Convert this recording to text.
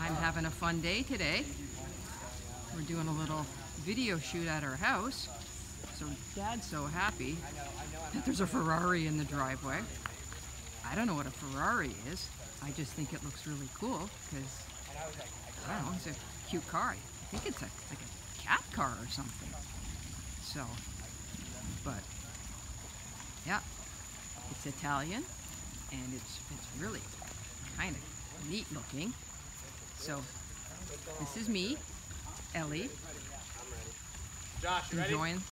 I'm having a fun day today. We're doing a little video shoot at our house. So Dad's so happy that there's a Ferrari in the driveway. I don't know what a Ferrari is. I just think it looks really cool because I don't know, it's a cute car. I think it's a, like a cat car or something. So, but yeah, it's Italian and it's it's really kind of neat looking. So this is me, Ellie, Josh, you ready? enjoying